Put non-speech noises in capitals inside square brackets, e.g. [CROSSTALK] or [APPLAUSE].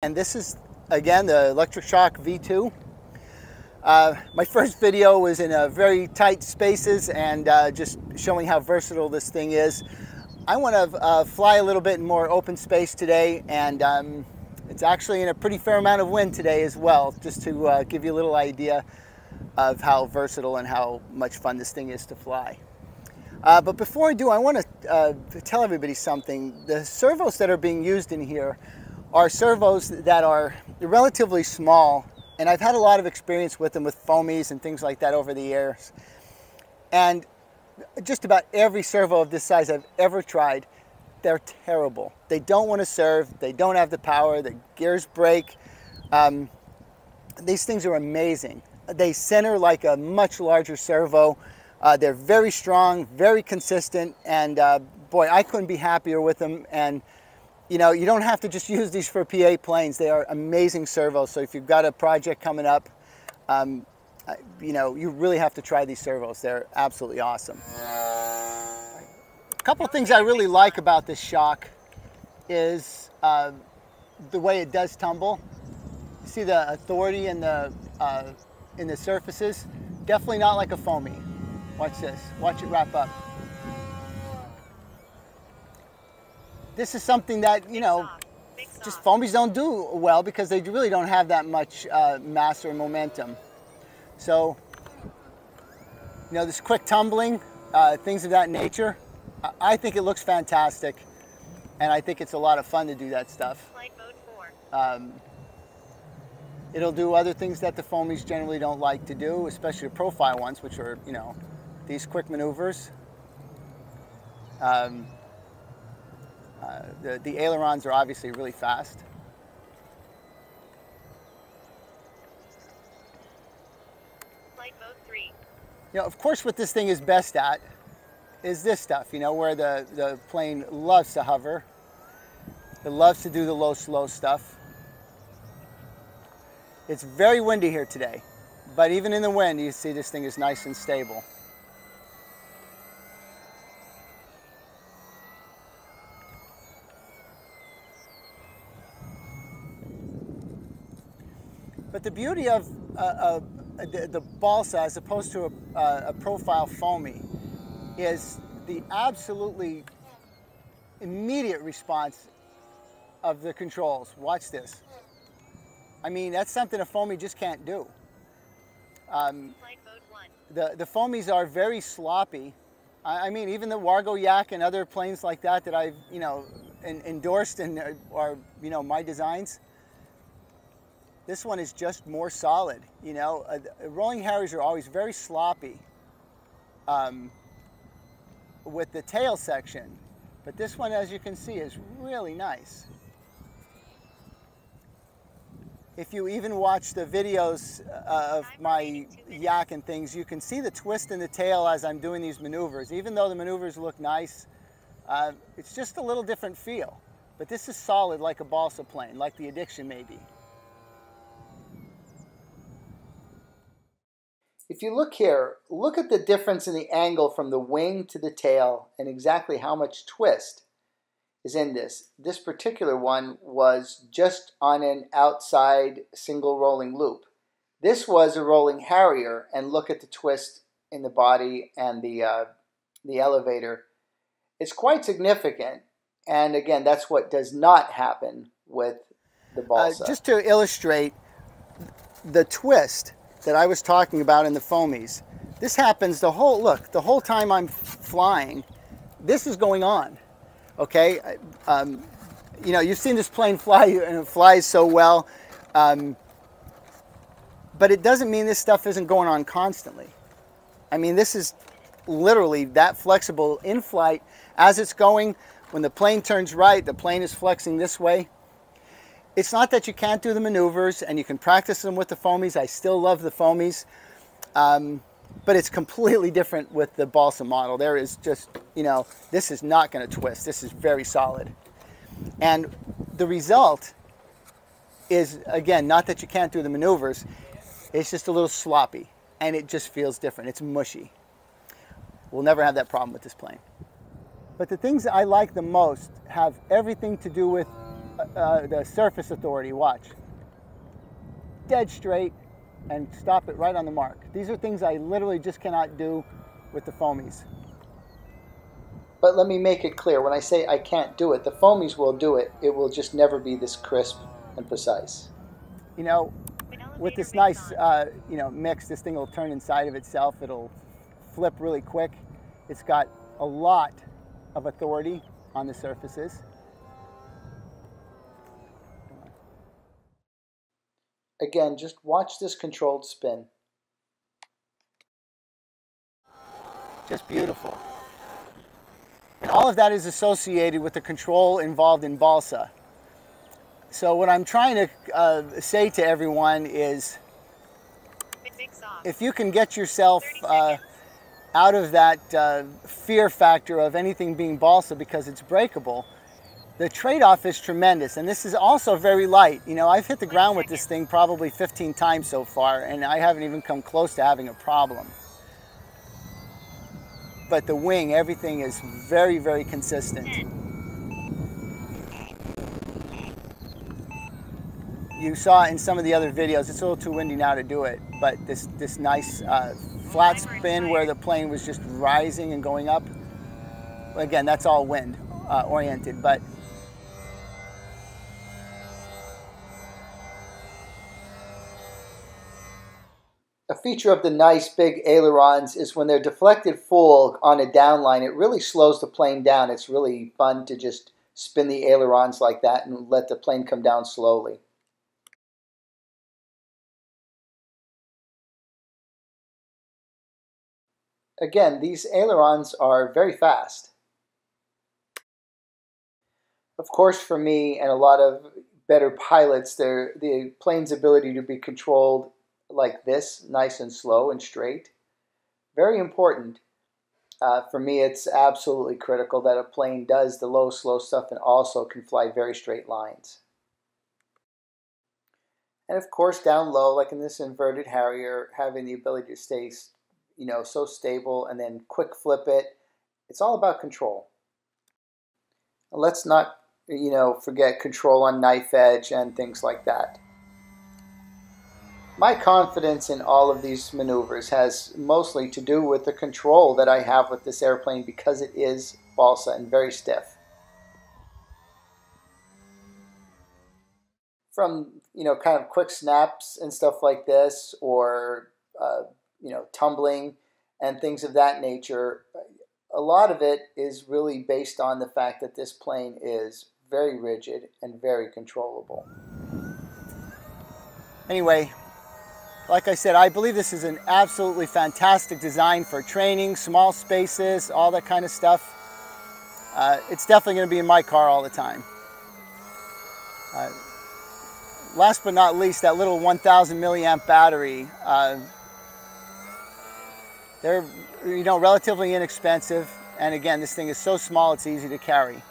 And this is, again, the Electric Shock V2. Uh, my first video was in a very tight spaces and uh, just showing how versatile this thing is. I want to uh, fly a little bit in more open space today and um, it's actually in a pretty fair amount of wind today as well, just to uh, give you a little idea of how versatile and how much fun this thing is to fly. Uh, but before I do, I want to uh, tell everybody something. The servos that are being used in here are servos that are relatively small, and I've had a lot of experience with them with foamies and things like that over the years. And just about every servo of this size I've ever tried, they're terrible. They don't want to serve, they don't have the power, the gears break. Um, these things are amazing. They center like a much larger servo. Uh, they're very strong, very consistent, and uh, boy, I couldn't be happier with them. And you know, you don't have to just [LAUGHS] use these for PA planes. They are amazing servos. So if you've got a project coming up, um, you know, you really have to try these servos. They're absolutely awesome. A couple of things I really like about this shock is uh, the way it does tumble. See the authority in the uh, in the surfaces. Definitely not like a foamy. Watch this. Watch it wrap up. This is something that, you know, just foamies don't do well because they really don't have that much uh, mass or momentum. So, you know, this quick tumbling, uh, things of that nature, I think it looks fantastic. And I think it's a lot of fun to do that stuff. Um, it'll do other things that the foamies generally don't like to do, especially the profile ones, which are, you know, these quick maneuvers. Um, uh, the, the ailerons are obviously really fast. Flight mode 3. You know, of course what this thing is best at is this stuff, you know, where the, the plane loves to hover. It loves to do the low, slow stuff. It's very windy here today, but even in the wind, you see this thing is nice and stable. But the beauty of uh, uh, the, the, balsa as opposed to a, uh, a profile foamy is the absolutely immediate response of the controls. Watch this. I mean, that's something a foamy just can't do. Um, the, the foamies are very sloppy. I, I, mean, even the Wargo Yak and other planes like that that I've, you know, in, endorsed and are, you know, my designs, this one is just more solid. You know, uh, rolling Harriers are always very sloppy um, with the tail section. But this one, as you can see, is really nice. If you even watch the videos uh, of my yak and things, you can see the twist in the tail as I'm doing these maneuvers. Even though the maneuvers look nice, uh, it's just a little different feel. But this is solid like a balsa plane, like the Addiction maybe. If you look here, look at the difference in the angle from the wing to the tail and exactly how much twist is in this. This particular one was just on an outside single rolling loop. This was a rolling Harrier and look at the twist in the body and the, uh, the elevator. It's quite significant and again that's what does not happen with the balsa. Uh, just to illustrate the twist that I was talking about in the foamies. This happens the whole, look, the whole time I'm flying, this is going on, okay? Um, you know, you've seen this plane fly [LAUGHS] and it flies so well, um, but it doesn't mean this stuff isn't going on constantly. I mean, this is literally that flexible in flight as it's going. When the plane turns right, the plane is flexing this way. It's not that you can't do the maneuvers and you can practice them with the foamies. I still love the foamies. Um, but it's completely different with the balsa model. There is just, you know, this is not going to twist. This is very solid. And the result is, again, not that you can't do the maneuvers, it's just a little sloppy and it just feels different. It's mushy. We'll never have that problem with this plane. But the things I like the most have everything to do with uh, the surface authority, watch. Dead straight and stop it right on the mark. These are things I literally just cannot do with the foamies. But let me make it clear, when I say I can't do it, the foamies will do it. It will just never be this crisp and precise. You know, with this nice, uh, you know, mix, this thing will turn inside of itself. It'll flip really quick. It's got a lot of authority on the surfaces. Again, just watch this controlled spin. Just beautiful. And all of that is associated with the control involved in balsa. So what I'm trying to uh, say to everyone is, if you can get yourself uh, out of that uh, fear factor of anything being balsa because it's breakable, the trade-off is tremendous. And this is also very light. You know, I've hit the ground with this thing probably 15 times so far, and I haven't even come close to having a problem but the wing, everything is very, very consistent. You saw in some of the other videos, it's a little too windy now to do it, but this, this nice uh, flat spin where the plane was just rising and going up, again, that's all wind uh, oriented, but feature of the nice big ailerons is when they're deflected full on a downline, it really slows the plane down. It's really fun to just spin the ailerons like that and let the plane come down slowly. Again, these ailerons are very fast. Of course, for me and a lot of better pilots, the plane's ability to be controlled like this, nice and slow and straight. Very important. Uh, for me, it's absolutely critical that a plane does the low, slow stuff and also can fly very straight lines. And of course, down low, like in this inverted Harrier, having the ability to stay, you know, so stable and then quick flip it. It's all about control. let's not, you know, forget control on knife edge and things like that. My confidence in all of these maneuvers has mostly to do with the control that I have with this airplane because it is balsa and very stiff. From, you know, kind of quick snaps and stuff like this or, uh, you know, tumbling and things of that nature, a lot of it is really based on the fact that this plane is very rigid and very controllable. Anyway, like I said, I believe this is an absolutely fantastic design for training, small spaces, all that kind of stuff. Uh, it's definitely going to be in my car all the time. Uh, last but not least, that little 1000 milliamp battery. Uh, they're, you know, relatively inexpensive. And again, this thing is so small, it's easy to carry.